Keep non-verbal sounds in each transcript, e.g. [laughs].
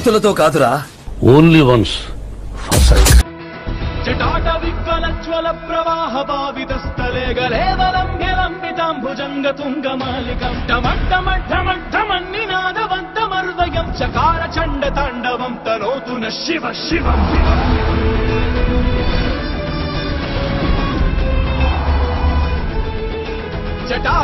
కత్తులతో కాదురా. Only once ఫసక్ జటాటవిక్వలజ్వల ప్రవాహ భావితస్థలే గలేవలంభ్యలంబితాంభుజంగ తుంగమాలికం టమట్టమట్టమట్టమన్నినాదవంతమర్వయం చకార చండ తాండవం తనోతు న శివ శివం జటా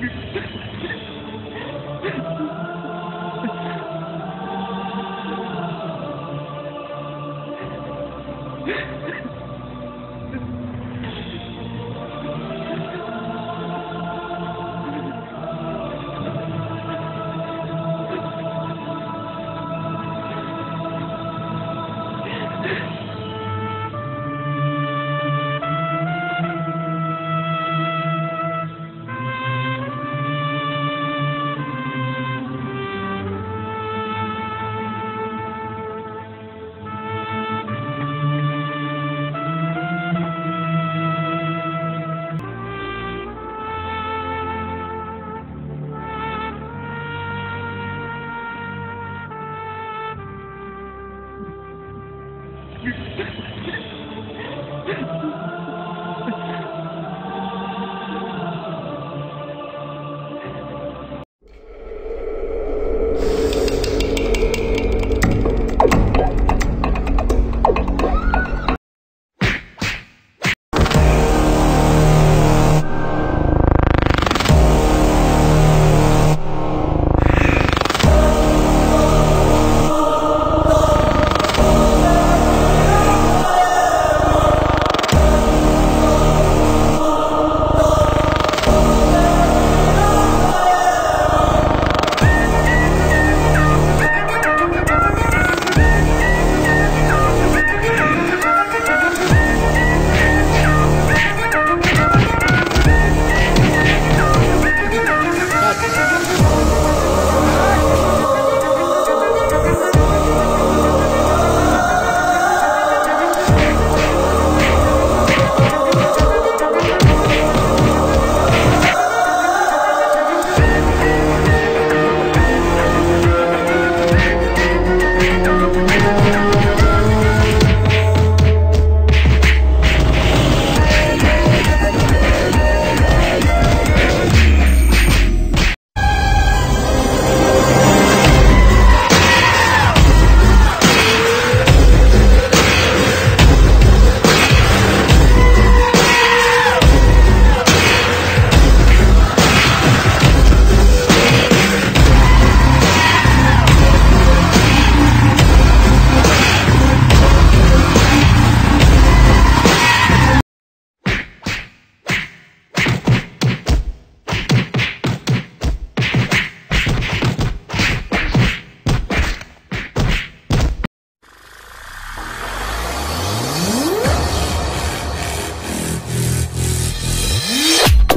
ఆ you [laughs]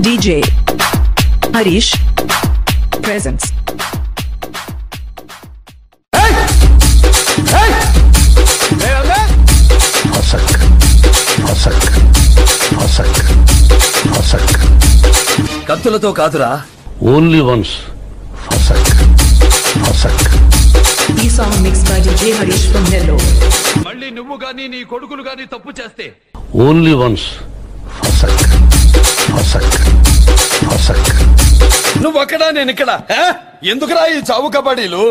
DJ Harish. Presents. ఫసక్ ఫసక్ ఫసక్ ఫసక్ కత్తులతో కాదురా. ఓన్లీ వన్స్ ఫసక్ ఫసక్ ఈ song mixed by DJ Harish from Nellore. మళ్ళీ నువ్వు గాని నీ కొడుకులు గాని తప్పు చేస్తే. ఓన్లీ వన్స్ ఫసక్ ఫసక్ ఫసక్ నువ్వు అక్కడ నేను ఇక్కడ? ఎందుకురా ఈ చావు కబడ్డీలు?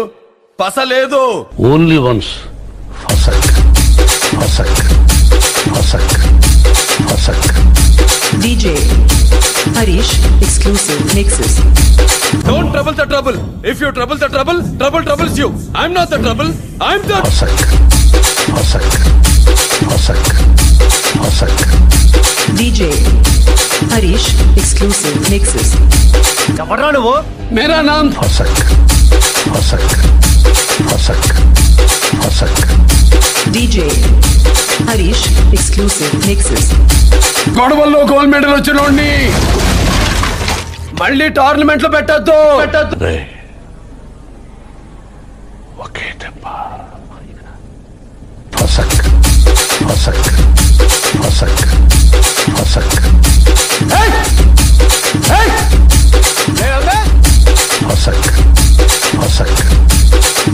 పస లేదు. Only once DJ Harish exclusive mixes. Don't trouble the trouble if you trouble the trouble trouble troubles you I'm not the trouble I'm the exclusive mixes. మేరా నామ్ ఫసక్ ఫసక్ ఫసక్ ఫసక్ DJ Harish exclusive mixes. గొడవల్లో గోల్డ్ మెడల్ వచ్చినోడిని మళ్ళీ టోర్నమెంట్లో పెట్టద్దు. పెట్టద్దు. ఒకే దెబ్బ. ఫసక్ ఫసక్ ఫసక్ ఫసక్ ఫసక్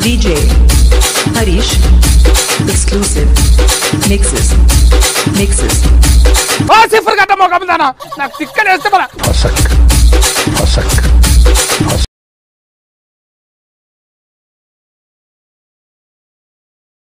DJ Harish. Exclusive. Mixes. Mixes. సిఫర్ గడ్డ మొగమ్దానా నాకు తిక్కనేస్తే మన ఫసక్ ఫసక్